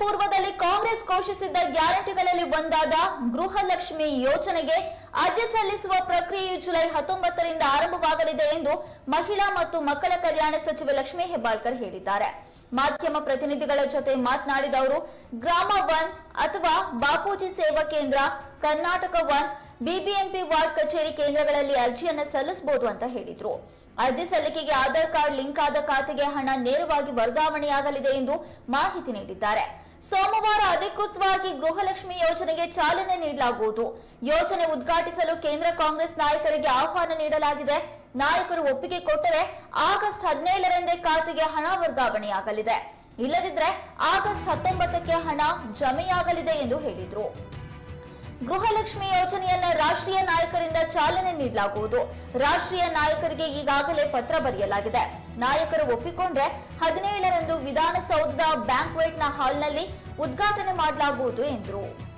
ಪೂರ್ವದಲ್ಲಿ ಕಾಂಗ್ರೆಸ್ ಘೋಷಿಸಿದ್ದ ಗ್ಯಾರಂಟಿಗಳಲ್ಲಿ ಒಂದಾದ ಗೃಹಲಕ್ಷ್ಮಿ ಯೋಜನೆಗೆ ಅರ್ಜಿ ಸಲ್ಲಿಸುವ ಪ್ರಕ್ರಿಯೆಯು ಜುಲೈ ಹತ್ತೊಂಬತ್ತರಿಂದ ಆರಂಭವಾಗಲಿದೆ ಎಂದು ಮಹಿಳಾ ಮತ್ತು ಮಕ್ಕಳ ಕಲ್ಯಾಣ ಸಚಿವೆ ಲಕ್ಷ್ಮೀ ಹೆಬ್ಬಾಳ್ಕರ್ ಹೇಳಿದ್ದಾರೆ. ಮಾಧ್ಯಮ ಪ್ರತಿನಿಧಿಗಳ ಜೊತೆ ಮಾತನಾಡಿದ ಅವರು, ಗ್ರಾಮ ಒನ್ ಅಥವಾ ಬಾಪೂಜಿ ಸೇವಾ ಕೇಂದ್ರ, ಕರ್ನಾಟಕ ಒನ್, ಬಿಬಿಎಂಪಿ ವಾರ್ಡ್ ಕಚೇರಿ ಕೇಂದ್ರಗಳಲ್ಲಿ ಅರ್ಜಿಯನ್ನು ಸಲ್ಲಿಸಬಹುದು ಅಂತ ಹೇಳಿದ್ರು. ಅರ್ಜಿ ಸಲ್ಲಿಕೆಗೆ ಆಧಾರ್ ಕಾರ್ಡ್, ಲಿಂಕ್ ಆದ ಖಾತೆಗೆ ಹಣ ನೇರವಾಗಿ ವರ್ಗಾವಣೆಯಾಗಲಿದೆ ಎಂದು ಮಾಹಿತಿ ನೀಡಿದ್ದಾರೆ. ಸೋಮವಾರ ಅಧಿಕೃತವಾಗಿ ಗೃಹಲಕ್ಷ್ಮಿ ಯೋಜನೆಗೆ ಚಾಲನೆ ನೀಡಲಾಗುವುದು. ಯೋಜನೆ ಉದ್ಘಾಟಿಸಲು ಕೇಂದ್ರ ಕಾಂಗ್ರೆಸ್ ನಾಯಕರಿಗೆ ಆಹ್ವಾನ ನೀಡಲಾಗಿದೆ. ನಾಯಕರು ಒಪ್ಪಿಗೆ ಕೊಟ್ಟರೆ ಆಗಸ್ಟ್ ಹದಿನೇಳರಂದೇ ಖಾತೆಗೆ ಹಣ ವರ್ಗಾವಣೆಯಾಗಲಿದೆ. ಇಲ್ಲದಿದ್ರೆ ಆಗಸ್ಟ್ ಹತ್ತೊಂಬತ್ತಕ್ಕೆ ಹಣ ಜಮೆಯಾಗಲಿದೆ ಎಂದು ಹೇಳಿದ್ರು. ಗೃಹಲಕ್ಷ್ಮಿ ಯೋಜನೆಯನ್ನ ರಾಷ್ಟ್ರೀಯ ನಾಯಕರಿಂದ ಚಾಲನೆ ನೀಡಲಾಗುವುದು. ರಾಷ್ಟ್ರೀಯ ನಾಯಕರಿಗೆ ಈಗಾಗಲೇ ಪತ್ರ ಬರೆಯಲಾಗಿದೆ. ನಾಯಕರು ಒಪ್ಪಿಕೊಂಡ್ರೆ ಹದಿನೇಳರಂದು ವಿಧಾನಸೌಧದ ಬ್ಯಾಂಕ್ವೆಟ್ನ ಹಾಲ್ನಲ್ಲಿ ಉದ್ಘಾಟನೆ ಮಾಡಲಾಗುವುದು ಎಂದರು.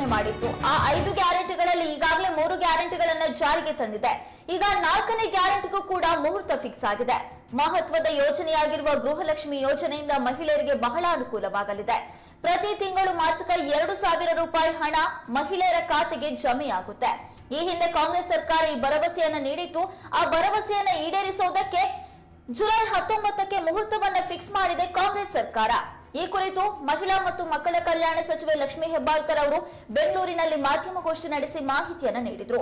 ಘೋಷಣೆ ಮಾಡಿತ್ತು ಆ ಐದು ಗ್ಯಾರಂಟಿಗಳಲ್ಲಿ ಈಗಾಗಲೇ ಮೂರು ಗ್ಯಾರಂಟಿಗಳನ್ನ ಜಾರಿಗೆ ತಂದಿದೆ. ಈಗ ನಾಲ್ಕನೇ ಗ್ಯಾರಂಟಿಗೂ ಕೂಡ ಮುಹೂರ್ತ ಫಿಕ್ಸ್ ಆಗಿದೆ. ಮಹತ್ವದ ಯೋಜನೆಯಾಗಿರುವ ಗೃಹಲಕ್ಷ್ಮಿ ಯೋಜನೆಯಿಂದ ಮಹಿಳೆಯರಿಗೆ ಬಹಳ ಅನುಕೂಲವಾಗಲಿದೆ. ಪ್ರತಿ ತಿಂಗಳು ಮಾಸಿಕ ಎರಡು ಸಾವಿರ ರೂಪಾಯಿ ಹಣ ಮಹಿಳೆಯರ ಖಾತೆಗೆ ಜಮೆಯಾಗುತ್ತೆ. ಈ ಹಿಂದೆ ಕಾಂಗ್ರೆಸ್ ಸರ್ಕಾರ ಈ ಭರವಸೆಯನ್ನ ನೀಡಿತ್ತು ಆ ಭರವಸೆಯನ್ನ ಈಡೇರಿಸುವುದಕ್ಕೆ ಜುಲೈ ಹತ್ತೊಂಬತ್ತಕ್ಕೆ ಮುಹೂರ್ತವನ್ನ ಫಿಕ್ಸ್ ಮಾಡಿದೆ ಕಾಂಗ್ರೆಸ್ ಸರ್ಕಾರ. ಈ ಕುರಿತು ಮಹಿಳಾ ಮತ್ತು ಮಕ್ಕಳ ಕಲ್ಯಾಣ ಸಚಿವೆ ಲಕ್ಷ್ಮಿ ಹೆಬ್ಬಾಳ್ಕರ್ ಅವರು ಬೆಂಗಳೂರಿನಲ್ಲಿ ಮಾಧ್ಯಮಗೋಷ್ಠಿ ನಡೆಸಿ ಮಾಹಿತಿಯನ್ನ ನೀಡಿದ್ರು.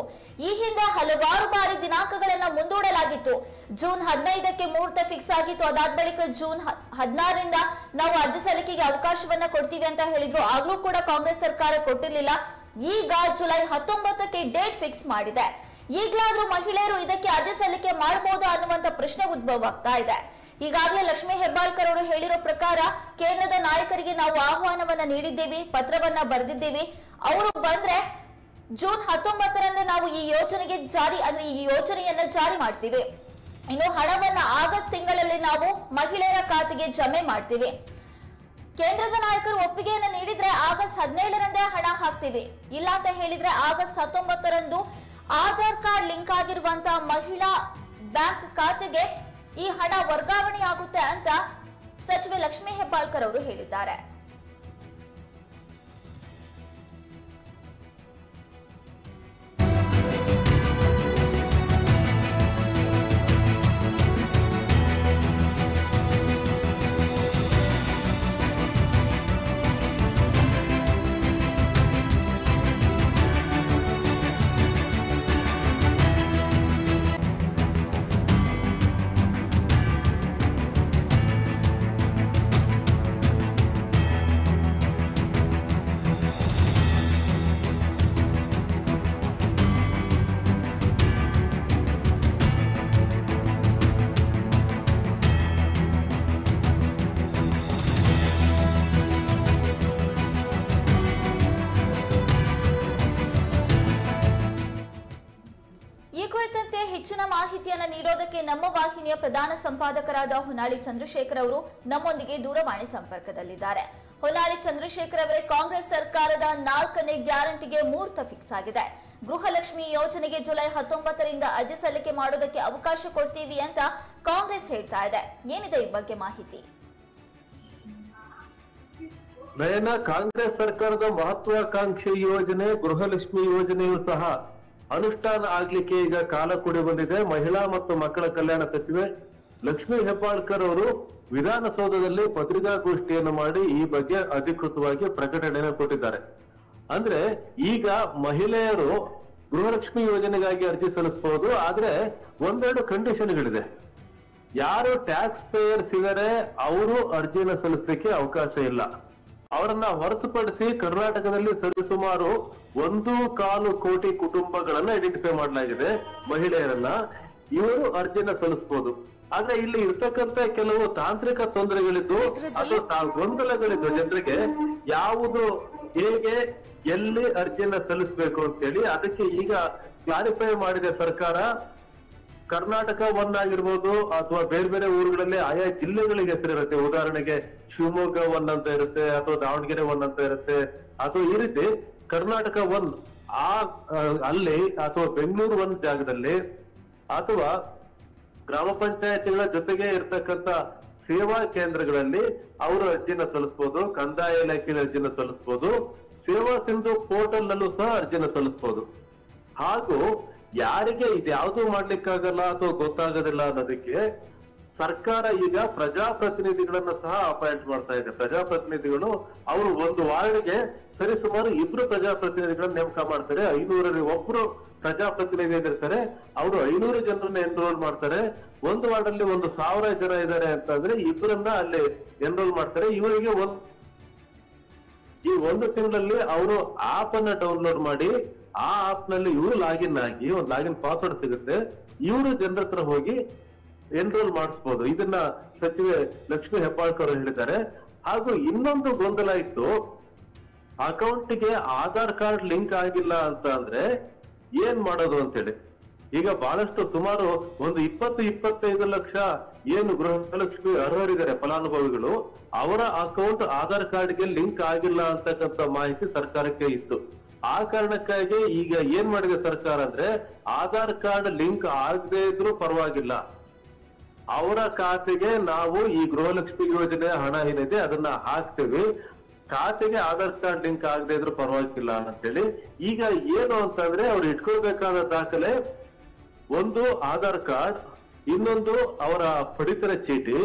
ಈ ಹಿಂದೆ ಹಲವಾರು ಬಾರಿ ದಿನಾಂಕಗಳನ್ನ ಮುಂದೂಡಲಾಗಿತ್ತು. ಜೂನ್ ಹದಿನೈದಕ್ಕೆ ಮುಹೂರ್ತ ಫಿಕ್ಸ್ ಆಗಿತ್ತು. ಅದಾದ ಬಳಿಕ ಜೂನ್ ಹದಿನಾರರಿಂದ ನಾವು ಅರ್ಜಿ ಸಲ್ಲಿಕೆಗೆ ಅವಕಾಶವನ್ನ ಕೊಡ್ತೀವಿ ಅಂತ ಹೇಳಿದ್ರು. ಆಗ್ಲೂ ಕೂಡ ಕಾಂಗ್ರೆಸ್ ಸರ್ಕಾರ ಕೊಟ್ಟಿರಲಿಲ್ಲ. ಈಗ ಜುಲೈ ಹತ್ತೊಂಬತ್ತಕ್ಕೆ ಡೇಟ್ ಫಿಕ್ಸ್ ಮಾಡಿದೆ. ಈಗಲಾದ್ರೂ ಮಹಿಳೆಯರು ಇದಕ್ಕೆ ಅರ್ಜಿ ಸಲ್ಲಿಕೆ ಮಾಡಬಹುದು ಅನ್ನುವಂತ ಪ್ರಶ್ನೆ ಉದ್ಭವ ಆಗ್ತಾ ಇದೆ. ಈಗಾಗಲೇ ಲಕ್ಷ್ಮೀ ಹೆಬ್ಬಾಳ್ಕರ್ ಅವರು ಹೇಳಿರೋ ಪ್ರಕಾರ ಕೇಂದ್ರದ ನಾಯಕರಿಗೆ ನಾವು ಆಹ್ವಾನವನ್ನ ನೀಡಿದ್ದೇವೆ, ಪತ್ರವನ್ನ ಬರೆದಿದ್ದೇವೆ. ಅವರು ಬಂದ್ರೆ ಜೂನ್ ಹತ್ತೊಂಬತ್ತರಂದು ನಾವು ಈ ಯೋಜನೆಗೆ ಜಾರಿ, ಅಂದ್ರೆ ಈ ಯೋಜನೆಯನ್ನ ಜಾರಿ ಮಾಡ್ತೀವಿ. ಇನ್ನು ಹಣವನ್ನ ಆಗಸ್ಟ್ ತಿಂಗಳಲ್ಲಿ ನಾವು ಮಹಿಳೆಯರ ಖಾತೆಗೆ ಜಮೆ ಮಾಡ್ತೀವಿ. ಕೇಂದ್ರದ ನಾಯಕರು ಒಪ್ಪಿಗೆಯನ್ನು ನೀಡಿದ್ರೆ ಆಗಸ್ಟ್ ಹದಿನೇಳರಂದೇ ಹಣ ಹಾಕ್ತೀವಿ. ಇಲ್ಲ ಅಂತ ಹೇಳಿದ್ರೆ ಆಗಸ್ಟ್ ಹತ್ತೊಂಬತ್ತರಂದು ಆಧಾರ್ ಕಾರ್ಡ್ ಲಿಂಕ್ ಆಗಿರುವಂತಹ ಮಹಿಳಾ ಬ್ಯಾಂಕ್ ಖಾತೆಗೆ ಈ ಹಣ ವರ್ಗಾವಣೆ ಆಗುತ್ತೆ ಅಂತ ಸಚಿವೆ ಲಕ್ಷ್ಮೀ ಹೆಬ್ಬಾಳ್ಕರ್ ಅವರು ಹೇಳಿದ್ದಾರೆ. ಮಾಹಿತಿಯನ್ನ ನೀಡೋದಕ್ಕೆ ನಮ್ಮ ವಾಹಿನಿಯ ಪ್ರಧಾನ ಸಂಪಾದಕರಾದ ಹೊನ್ನಾಳಿ ಚಂದ್ರಶೇಖರ್ ಅವರು ನಮ್ಮೊಂದಿಗೆ ದೂರವಾಣಿ ಸಂಪರ್ಕದಲ್ಲಿದ್ದಾರೆ. ಹೊನ್ನಾಳಿ ಚಂದ್ರಶೇಖರ್ ಅವರೇ ಕಾಂಗ್ರೆಸ್ ಸರ್ಕಾರದ ನಾಲ್ಕನೇ ಗ್ಯಾರಂಟಿಗೆ ಮುಹೂರ್ತ ಫಿಕ್ಸ್ ಆಗಿದೆ. ಗೃಹಲಕ್ಷ್ಮಿ ಯೋಜನೆಗೆ ಜುಲೈ ಹತ್ತೊಂಬತ್ತರಿಂದ ಅರ್ಜಿ ಸಲ್ಲಿಕೆ ಮಾಡೋದಕ್ಕೆ ಅವಕಾಶ ಕೊಡ್ತೀವಿ ಅಂತ ಕಾಂಗ್ರೆಸ್ ಹೇಳ್ತಾ ಇದೆ. ಏನಿದೆ ಈ ಬಗ್ಗೆ ಮಾಹಿತಿ? ನಯನ ಕಾಂಗ್ರೆಸ್ ಸರ್ಕಾರದ ಮಹತ್ವಾಕಾಂಕ್ಷಿ ಯೋಜನೆ, ಗೃಹಲಕ್ಷ್ಮಿ ಯೋಜನೆಯು ಸಹ ಅನುಷ್ಠಾನ ಆಗ್ಲಿಕ್ಕೆ ಈಗ ಕಾಲ ಕೂಡಿ ಬಂದಿದೆ. ಮಹಿಳಾ ಮತ್ತು ಮಕ್ಕಳ ಕಲ್ಯಾಣ ಸಚಿವೆ ಲಕ್ಷ್ಮೀ ಹೆಬ್ಬಾಳ್ಕರ್ ಅವರು ವಿಧಾನಸೌಧದಲ್ಲಿ ಪತ್ರಿಕಾಗೋಷ್ಠಿಯನ್ನು ಮಾಡಿ ಈ ಬಗ್ಗೆ ಅಧಿಕೃತವಾಗಿ ಪ್ರಕಟಣೆಯನ್ನು ಕೊಟ್ಟಿದ್ದಾರೆ. ಅಂದ್ರೆ ಈಗ ಮಹಿಳೆಯರು ಗೃಹಲಕ್ಷ್ಮಿ ಯೋಜನೆಗಾಗಿ ಅರ್ಜಿ ಸಲ್ಲಿಸಬಹುದು. ಆದ್ರೆ ಒಂದೆರಡು ಕಂಡೀಷನ್ಗಳಿದೆ. ಯಾರು ಟ್ಯಾಕ್ಸ್ ಪೇಯರ್ಸ್ ಇದಾರೆ, ಅವರು ಅರ್ಜಿನ ಸಲ್ಲಿಸಲಿಕ್ಕೆ ಅವಕಾಶ ಇಲ್ಲ. ಅವರನ್ನ ಹೊರತುಪಡಿಸಿ ಕರ್ನಾಟಕದಲ್ಲಿ ಸರಿಸುಮಾರು ಒಂದು ಕಾಲು ಕೋಟಿ ಕುಟುಂಬಗಳನ್ನ ಐಡೆಂಟಿಫೈ ಮಾಡಲಾಗಿದೆ ಮಹಿಳೆಯರನ್ನ. ಇವರು ಅರ್ಜಿನ ಸಲ್ಲಿಸಬಹುದು ಆದ್ರೆ ಇಲ್ಲಿ ಇರ್ತಕ್ಕಂತ ಕೆಲವು ತಾಂತ್ರಿಕ ತೊಂದರೆಗಳಿದ್ದು ಅಥವಾ ತಾ- ಗೊಂದಲಗಳಿದ್ದು ಜನರಿಗೆ ಯಾವುದು ಹೇಗೆ ಎಲ್ಲಿ ಅರ್ಜಿಯನ್ನ ಸಲ್ಲಿಸಬೇಕು ಅಂತೇಳಿ ಅದಕ್ಕೆ ಈಗ ಕ್ಲಾರಿಫೈ ಮಾಡಿದೆ ಸರ್ಕಾರ. ಕರ್ನಾಟಕ ಒನ್ ಆಗಿರ್ಬೋದು ಅಥವಾ ಬೇರೆ ಬೇರೆ ಊರುಗಳಲ್ಲಿ ಆಯಾ ಜಿಲ್ಲೆಗಳಿಗೆ ಹೆಸರಿರುತ್ತೆ. ಉದಾಹರಣೆಗೆ ಶಿವಮೊಗ್ಗ ಒನ್ ಅಂತ ಇರುತ್ತೆ ಅಥವಾ ದಾವಣಗೆರೆ ಒನ್ ಅಂತ ಇರುತ್ತೆ. ಅಥವಾ ಈ ರೀತಿ ಕರ್ನಾಟಕ ಒನ್ ಆ ಅಲ್ಲಿ ಅಥವಾ ಬೆಂಗಳೂರು ಒನ್ ಜಾಗದಲ್ಲಿ ಅಥವಾ ಗ್ರಾಮ ಪಂಚಾಯತಿಗಳ ಜೊತೆಗೆ ಇರ್ತಕ್ಕಂತ ಸೇವಾ ಕೇಂದ್ರಗಳಲ್ಲಿ ಅವರು ಅರ್ಜಿನ ಸಲ್ಲಿಸಬಹುದು ಕಂದಾಯ ಇಲಾಖೆಯಲ್ಲಿ ಅರ್ಜಿನ ಸಲ್ಲಿಸಬಹುದು ಸೇವಾ ಸಿಂಧು ಪೋರ್ಟಲ್ ನಲ್ಲೂ ಸಹ ಅರ್ಜಿನ ಸಲ್ಲಿಸಬಹುದು ಹಾಗೂ ಯಾರಿಗೆ ಇದ್ಯಾವುದು ಮಾಡ್ಲಿಕ್ಕಾಗಲ್ಲ ಅಥವಾ ಗೊತ್ತಾಗೋದಿಲ್ಲ ಅನ್ನೋದಕ್ಕೆ ಸರ್ಕಾರ ಈಗ ಪ್ರಜಾಪ್ರತಿನಿಧಿಗಳನ್ನ ಸಹ ಅಪಾಯಿಂಟ್ ಮಾಡ್ತಾ ಇದೆ. ಪ್ರಜಾಪ್ರತಿನಿಧಿಗಳು ಅವರು ಒಂದು ವಾರ್ಡ್ಗೆ ಸರಿಸುಮಾರು ಇಬ್ರು ಪ್ರಜಾಪ್ರತಿನಿಧಿಗಳನ್ನ ನೇಮಕ ಮಾಡ್ತಾರೆ. ಐನೂರಲ್ಲಿ ಒಬ್ರು ಪ್ರಜಾಪ್ರತಿನಿಧಿ ಇರ್ತಾರೆ ಅವರು ಐನೂರು ಜನರನ್ನ ಎನ್ರೋಲ್ ಮಾಡ್ತಾರೆ. ಒಂದು ವಾರ್ಡ್ ಅಲ್ಲಿ ಒಂದು ಸಾವಿರ ಜನ ಇದ್ದಾರೆ ಅಂತಂದ್ರೆ ಇಬ್ಬರನ್ನ ಅಲ್ಲಿ ಎನ್ರೋಲ್ ಮಾಡ್ತಾರೆ. ಇವರಿಗೆ ಒಂದ್ ಈ ಒಂದು ತಿಂಗಳಲ್ಲಿ ಅವರು ಆಪ್ ಅನ್ನ ಡೌನ್ಲೋಡ್ ಮಾಡಿ, ಆ ಆಪ್ನಲ್ಲಿ ಇವರು ಲಾಗಿನ್ ಆಗಿ, ಒಂದು ಲಾಗಿನ್ ಪಾಸ್ವರ್ಡ್ ಸಿಗುತ್ತೆ. ಇವರು ಜನರ ಹತ್ರ ಹೋಗಿ ಎನ್ರೋಲ್ ಮಾಡಿಸ್ಬೋದು. ಇದನ್ನ ಸಚಿವೆ ಲಕ್ಷ್ಮಿ ಹೆಬ್ಬಾಳ್ಕರ್ ಹೇಳಿದ್ದಾರೆ. ಹಾಗೂ ಇನ್ನೊಂದು ಗೊಂದಲ ಇತ್ತು. ಅಕೌಂಟ್ಗೆ ಆಧಾರ್ ಕಾರ್ಡ್ ಲಿಂಕ್ ಆಗಿಲ್ಲ ಅಂತ ಅಂದ್ರೆ ಏನ್ ಮಾಡೋದು ಅಂತೇಳಿ. ಈಗ ಬಹಳಷ್ಟು ಸುಮಾರು ಒಂದು ಇಪ್ಪತ್ತು, ಇಪ್ಪತ್ತೈದು ಲಕ್ಷ ಏನು ಗೃಹಲಕ್ಷ್ಮಿ ಅರ್ಹರಿದ್ದಾರೆ ಫಲಾನುಭವಿಗಳು, ಅವರ ಅಕೌಂಟ್ ಆಧಾರ್ ಕಾರ್ಡ್ಗೆ ಲಿಂಕ್ ಆಗಿಲ್ಲ ಅಂತಕ್ಕಂಥ ಮಾಹಿತಿ ಸರ್ಕಾರಕ್ಕೆ ಇತ್ತು. ಆ ಕಾರಣಕ್ಕಾಗಿ ಈಗ ಏನ್ ಮಾಡಿದೆ ಸರ್ಕಾರ ಅಂದ್ರೆ, ಆಧಾರ್ ಕಾರ್ಡ್ ಲಿಂಕ್ ಆಗದೆ ಇದ್ರೂ ಪರವಾಗಿಲ್ಲ. ಅವರ ಖಾತೆಗೆ ನಾವು ಈ ಗೃಹಲಕ್ಷ್ಮಿ ಯೋಜನೆ ಹಣ ಏನಿದೆ ಅದನ್ನ ಹಾಕ್ತೇವೆ. ಖಾತೆಗೆ ಆಧಾರ್ ಕಾರ್ಡ್ ಲಿಂಕ್ ಆಗದೆ ಇದ್ರೂ ಪರವಾಗಿಲ್ಲ ಅಂತೇಳಿ. ಈಗ ಏನು ಅಂತಂದ್ರೆ ಅವ್ರು ಇಟ್ಕೋಬೇಕಾದ ದಾಖಲೆ, ಒಂದು ಆಧಾರ್ ಕಾರ್ಡ್, ಇನ್ನೊಂದು ಅವರ ಪಡಿತರ ಚೀಟಿ,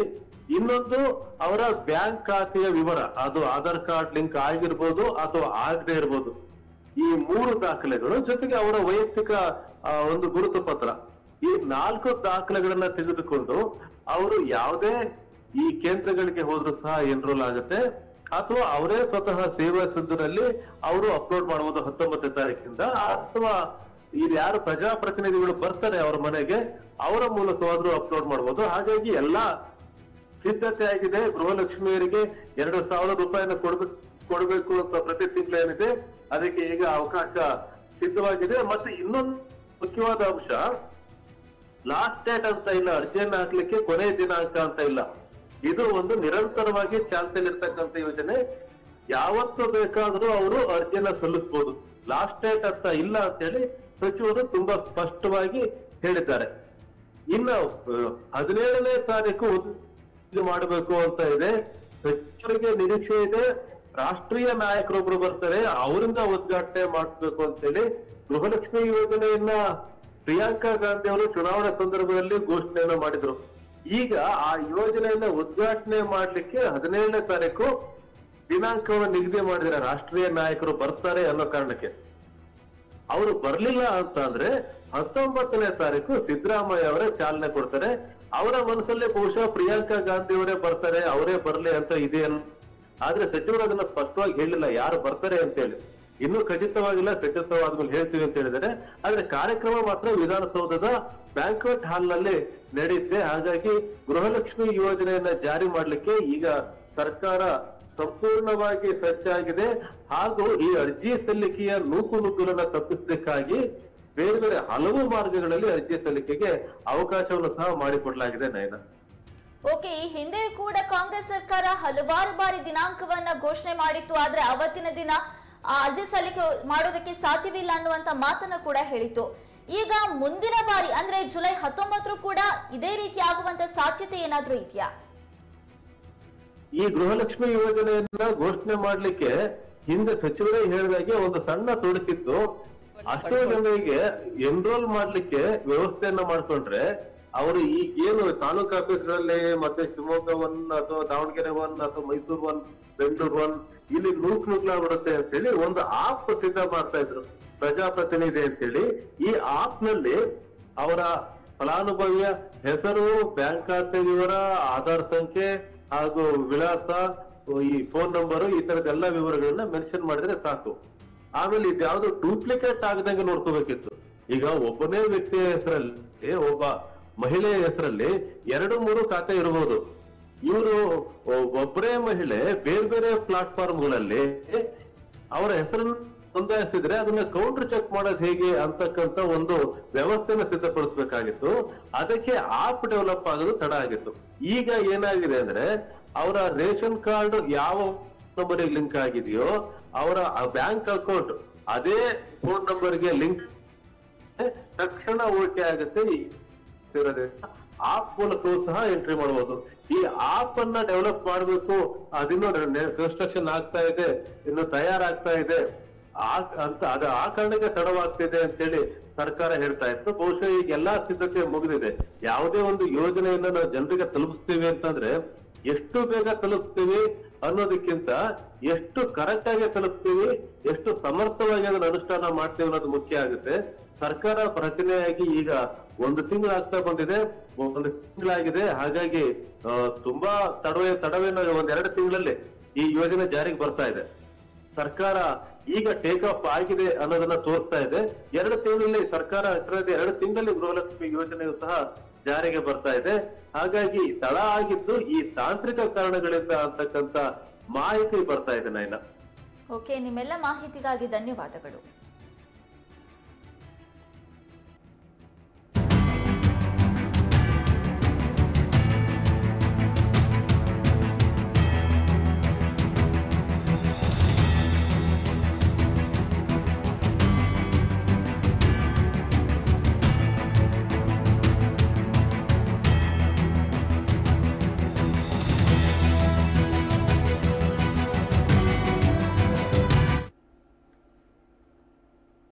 ಇನ್ನೊಂದು ಅವರ ಬ್ಯಾಂಕ್ ಖಾತೆಯ ವಿವರ. ಅದು ಆಧಾರ್ ಕಾರ್ಡ್ ಲಿಂಕ್ ಆಗಿರ್ಬೋದು ಅಥವಾ ಆಗದೆ ಇರ್ಬೋದು. ಈ ಮೂರು ದಾಖಲೆಗಳು ಜೊತೆಗೆ ಅವರ ವೈಯಕ್ತಿಕ ಒಂದು ಗುರುತು ಪತ್ರ ಈ ನಾಲ್ಕು ದಾಖಲೆಗಳನ್ನ ತೆಗೆದುಕೊಂಡು ಅವರು ಯಾವುದೇ ಈ ಕೇಂದ್ರಗಳಿಗೆ ಹೋದ್ರು ಸಹ ಎನ್ರೋಲ್ ಆಗುತ್ತೆ. ಅಥವಾ ಅವರೇ ಸ್ವತಃ ಸೇವಾ ಸಿಂಧುನಲ್ಲಿ ಅವರು ಅಪ್ಲೋಡ್ ಮಾಡಬಹುದು ಹತ್ತೊಂಬತ್ತನೇ ತಾರೀಕಿಂದ. ಅಥವಾ ಯಾರು ಪ್ರಜಾಪ್ರತಿನಿಧಿಗಳು ಬರ್ತಾರೆ ಅವರ ಮನೆಗೆ, ಅವರ ಮೂಲಕವಾದ್ರೂ ಅಪ್ಲೋಡ್ ಮಾಡಬಹುದು ಹಾಗಾಗಿ ಎಲ್ಲಾ ಸಿದ್ಧತೆ ಆಗಿದೆ. ಗೃಹಲಕ್ಷ್ಮಿಯರಿಗೆ ಎರಡು ಸಾವಿರ ರೂಪಾಯಿನ ಕೊಡ್ಬೇಕು ಕೊಡಬೇಕು ಅಂತ ಪ್ರತಿ ತಿಂಗಳು ಏನಿದೆ ಅದಕ್ಕೆ ಈಗ ಅವಕಾಶ ಸಿದ್ಧವಾಗಿದೆ. ಮತ್ತೆ ಇನ್ನೊಂದು ಮುಖ್ಯವಾದ ಅಂಶ ಲಾಸ್ಟ್ ಡೇಟ್ ಅಂತ ಇಲ್ಲ, ಅರ್ಜಿಯನ್ನು ಹಾಕ್ಲಿಕ್ಕೆ ಕೊನೆ ದಿನಾಂಕ ಅಂತ ಇಲ್ಲ. ಇದು ಒಂದು ನಿರಂತರವಾಗಿ ಚಾಲ್ತಿಯಲ್ಲಿರ್ತಕ್ಕಂಥ ಯೋಜನೆ. ಯಾವತ್ತು ಬೇಕಾದರೂ ಅವರು ಅರ್ಜಿಯನ್ನ ಸಲ್ಲಿಸಬಹುದು ಲಾಸ್ಟ್ ಡೇಟ್ ಅಂತ ಇಲ್ಲ ಅಂತ ಹೇಳಿ ಸಚಿವರು ತುಂಬಾ ಸ್ಪಷ್ಟವಾಗಿ ಹೇಳಿದ್ದಾರೆ. ಇನ್ನು ಹದಿನೇಳನೇ ತಾರೀಕು ಇದು ಮಾಡಬೇಕು ಅಂತ ಇದೆ. ಸಚಿವರಿಗೆ ನಿರೀಕ್ಷೆ ಇದೆ. ರಾಷ್ಟ್ರೀಯ ನಾಯಕರೊಬ್ರು ಬರ್ತಾರೆ, ಅವರಿಂದ ಉದ್ಘಾಟನೆ ಮಾಡಬೇಕು ಅಂತ ಹೇಳಿ ಗೃಹಲಕ್ಷ್ಮಿ ಯೋಜನೆಯನ್ನ ಪ್ರಿಯಾಂಕಾ ಗಾಂಧಿ ಅವರು ಚುನಾವಣಾ ಸಂದರ್ಭದಲ್ಲಿ ಘೋಷಣೆಯನ್ನ ಮಾಡಿದ್ರು. ಈಗ ಆ ಯೋಜನೆಯನ್ನ ಉದ್ಘಾಟನೆ ಮಾಡ್ಲಿಕ್ಕೆ ಹದಿನೇಳನೇ ತಾರೀಕು ದಿನಾಂಕವನ್ನು ನಿಗದಿ ಮಾಡಿದ್ರೆ ರಾಷ್ಟ್ರೀಯ ನಾಯಕರು ಬರ್ತಾರೆ ಅನ್ನೋ ಕಾರಣಕ್ಕೆ. ಅವರು ಬರ್ಲಿಲ್ಲ ಅಂತ ಅಂದ್ರೆ ಹತ್ತೊಂಬತ್ತನೇ ತಾರೀಕು ಸಿದ್ದರಾಮಯ್ಯ ಅವರೇ ಚಾಲನೆ ಕೊಡ್ತಾರೆ. ಅವರ ಮನಸ್ಸಲ್ಲೇ ಬಹುಶಃ ಪ್ರಿಯಾಂಕಾ ಗಾಂಧಿ ಅವರೇ ಬರ್ತಾರೆ, ಅವರೇ ಬರ್ಲಿ ಅಂತ ಇದೆಯಲ್ಲ. ಆದ್ರೆ ಸಚಿವರು ಅದನ್ನ ಸ್ಪಷ್ಟವಾಗಿ ಹೇಳಿಲ್ಲ, ಯಾರು ಬರ್ತಾರೆ ಅಂತ ಹೇಳಿ ಇನ್ನೂ ಖಚಿತವಾಗಿಲ್ಲ ಖಚಿತವಾದ್ಮೇಲೆ ಹೇಳ್ತೀವಿ ಅಂತ ಹೇಳಿದರೆ, ಆದ್ರೆ ಕಾರ್ಯಕ್ರಮ ಮಾತ್ರ ವಿಧಾನಸೌಧದ ಬ್ಯಾಂಕ್ವೆಟ್ ಹಾಲ್ನಲ್ಲಿ ನಡೆಯುತ್ತೆ. ಹಾಗಾಗಿ ಗೃಹಲಕ್ಷ್ಮಿ ಯೋಜನೆಯನ್ನ ಜಾರಿ ಮಾಡ್ಲಿಕ್ಕೆ ಈಗ ಸರ್ಕಾರ ಸಂಪೂರ್ಣವಾಗಿ ಸಜ್ಜಾಗಿದೆ. ಹಾಗೂ ಈ ಅರ್ಜಿ ಸಲ್ಲಿಕೆಯ ನೂಕು ನುಗ್ಗಲನ್ನ ತಪ್ಪಿಸಲಿಕ್ಕಾಗಿ ಬೇರೆ ಬೇರೆ ಹಲವು ಮಾರ್ಗಗಳಲ್ಲಿ ಅರ್ಜಿ ಸಲ್ಲಿಕೆಗೆ ಅವಕಾಶವನ್ನು ಸಹ ಮಾಡಿಕೊಡಲಾಗಿದೆ ನಯನ. ಓಕೆ, ಈ ಹಿಂದೆ ಕೂಡ ಕಾಂಗ್ರೆಸ್ ಸರ್ಕಾರ ಹಲವಾರು ಬಾರಿ ದಿನಾಂಕವನ್ನ ಘೋಷಣೆ ಮಾಡಿತ್ತು, ಆದ್ರೆ ಅವತ್ತಿನ ದಿನ ಅರ್ಜಿ ಸಲ್ಲಿಕೆ ಮಾಡೋದಕ್ಕೆ ಸಾಧ್ಯವಿಲ್ಲ ಅನ್ನುವಂತ ಮಾತನ್ನ ಕೂಡ ಹೇಳಿತ್ತು. ಈಗ ಮುಂದಿನ ಬಾರಿ ಅಂದ್ರೆ ಜುಲೈ ಹತ್ತೊಂಬತ್ತರು ಕೂಡ ಇದೇ ರೀತಿ ಆಗುವಂತ ಸಾಧ್ಯತೆ ಏನಾದ್ರೂ ಇದೆಯಾ? ಈ ಗೃಹಲಕ್ಷ್ಮಿ ಯೋಜನೆಯನ್ನ ಘೋಷಣೆ ಮಾಡ್ಲಿಕ್ಕೆ ಹಿಂದೆ ಸಚಿವರೇ ಹೇಳಿದಾಗೆ ಒಂದು ಸಣ್ಣ ತೊಡಕಿತ್ತು ಅಷ್ಟೇ ಜನರಿಗೆ ಎನ್ರೋಲ್ ಮಾಡ್ಲಿಕ್ಕೆ ವ್ಯವಸ್ಥೆಯನ್ನ ಮಾಡ್ಕೊಂಡ್ರೆ ಅವರು ಈಗೇನು ತಾಲೂಕು ಆಫೀಸ್ಗಳಲ್ಲಿ ಮತ್ತೆ ಶಿವಮೊಗ್ಗ ಒನ್ ಅಥವಾ ದಾವಣಗೆರೆ ಒನ್ ಅಥವಾ ಮೈಸೂರು ಒನ್ ಬೆಂಗಳೂರು ಒನ್ ಇಲ್ಲಿ ನೂಕ್ ಅಂತ ಹೇಳಿ ಒಂದು ಆಪ್ ಸಿದ್ಧ ಮಾಡ್ತಾ ಇದ್ರು. ಪ್ರಜಾಪ್ರತಿನಿಧಿ ಅಂತೇಳಿ. ಈ ಆಪ್ನಲ್ಲಿ ಅವರ ಫಲಾನುಭವಿಯ ಹೆಸರು, ಬ್ಯಾಂಕ್ ಖಾತೆ ವಿವರ, ಆಧಾರ್ ಸಂಖ್ಯೆ ಹಾಗೂ ವಿಳಾಸ, ಈ ಫೋನ್ ನಂಬರ್ ಈ ತರದ ವಿವರಗಳನ್ನ ಮೆನ್ಷನ್ ಮಾಡಿದ್ರೆ ಸಾಕು. ಆಮೇಲೆ ಇದ್ಯಾವ್ದು ಡೂಪ್ಲಿಕೇಟ್ ಆಗದಂಗೆ ನೋಡ್ಕೋಬೇಕಿತ್ತು. ಈಗ ಒಬ್ಬನೇ ವ್ಯಕ್ತಿಯ ಹೆಸರಲ್ಲಿ ಒಬ್ಬ ಮಹಿಳೆಯ ಹೆಸರಲ್ಲಿ ಎರಡು ಮೂರು ಖಾತೆ ಇರಬಹುದು. ಇವರು ಒಬ್ಬರೇ ಮಹಿಳೆ ಬೇರೆ ಬೇರೆ ಪ್ಲಾಟ್ಫಾರ್ಮ್ಗಳಲ್ಲಿ ಅವರ ಹೆಸರನ್ನು ನೋಂದಾಯಿಸಿದ್ರೆ ಅದನ್ನ ಕೌಂಟರ್ ಚೆಕ್ ಮಾಡೋದು ಹೇಗೆ ಅಂತಕ್ಕಂತ ಒಂದು ವ್ಯವಸ್ಥೆನ ಸಿದ್ಧಪಡಿಸಬೇಕಾಗಿತ್ತು. ಅದಕ್ಕೆ ಆಪ್ ಡೆವಲಪ್ ಆಗೋದು ತಡ ಆಗಿತ್ತು. ಈಗ ಏನಾಗಿದೆ ಅಂದ್ರೆ ಅವರ ರೇಷನ್ ಕಾರ್ಡ್ ಯಾವ ನಂಬರ್ಗೆ ಲಿಂಕ್ ಆಗಿದೆಯೋ ಅವರ ಬ್ಯಾಂಕ್ ಅಕೌಂಟ್ ಅದೇ ಫೋನ್ ನಂಬರ್ಗೆ ಲಿಂಕ್ ತಕ್ಷಣ ಓಕೆ ಆಗುತ್ತೆ. ಆಪ್ ಮೂಲಕವೂ ಸಹ ಎಂಟ್ರಿ ಮಾಡಬಹುದು ಈ ಆಪ್ ಅನ್ನ ಡೆವಲಪ್ ಮಾಡಬೇಕು, ಅದಿನ್ನು ಕನ್ಸ್ಟ್ರಕ್ಷನ್ ಆಗ್ತಾ ಇದೆ, ಇನ್ನು ತಯಾರಾಗ್ತಾ ಇದೆ. ಆ, ಅಂತ ಅದು ಆ ಕಾರಣಕ್ಕೆ ತಡವಾಗ್ತಿದೆ ಅಂತೇಳಿ ಸರ್ಕಾರ ಹೇಳ್ತಾ ಇತ್ತು. ಬಹುಶಃ ಈಗ ಎಲ್ಲಾ ಸಿದ್ಧತೆ ಮುಗಿದಿದೆ. ಯಾವುದೇ ಒಂದು ಯೋಜನೆಯನ್ನ ನಾವು ಜನರಿಗೆ ತಲುಪಿಸ್ತೀವಿ ಅಂತಂದ್ರೆ, ಎಷ್ಟು ಬೇಗ ತಲುಪಿಸ್ತೀವಿ ಅನ್ನೋದಕ್ಕಿಂತ ಎಷ್ಟು ಕರೆಕ್ಟ್ ಆಗಿ ತಲುಪ್ತೀವಿ ಎಷ್ಟು ಸಮರ್ಥವಾಗಿ ಅದನ್ನ ಅನುಷ್ಠಾನ ಮಾಡ್ತೀವಿ ಅನ್ನೋದು ಮುಖ್ಯ ಆಗುತ್ತೆ. ಸರ್ಕಾರ ರಚನೆಯಾಗಿ ಈಗ ಒಂದು ತಿಂಗಳಾಗ್ತಾ ಬಂದಿದೆ, ಒಂದು ತಿಂಗಳಾಗಿದೆ. ಹಾಗಾಗಿ ತುಂಬಾ ತಡವೆ ಒಂದ್ ಎರಡು ತಿಂಗಳಲ್ಲಿ ಈ ಯೋಜನೆ ಜಾರಿಗೆ ಬರ್ತಾ ಇದೆ. ಸರ್ಕಾರ ಈಗ ಟೇಕ್ ಆಫ್ ಆಗಿದೆ ಅನ್ನೋದನ್ನ ತೋರಿಸ್ತಾ ಇದೆ. ಎರಡು ತಿಂಗಳಲ್ಲಿ ಸರ್ಕಾರ ಹೆಸರಾದ ಎರಡು ತಿಂಗಳಲ್ಲಿ ಗೃಹಲಕ್ಷ್ಮಿ ಯೋಜನೆಯು ಸಹ ಜಾರಿಗೆ ಬರ್ತಾ ಇದೆ. ಹಾಗಾಗಿ ತಡ ಆಗಿದ್ದು ಈ ತಾಂತ್ರಿಕ ಕಾರಣಗಳಿಂದ ಅಂತಕ್ಕಂತ ಮಾಹಿತಿ ಬರ್ತಾ ಇದೆ ನೈನಾ. ಓಕೆ ನಿಮ್ಮೆಲ್ಲ ಮಾಹಿತಿಗಾಗಿ ಧನ್ಯವಾದಗಳು.